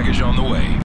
package on the way.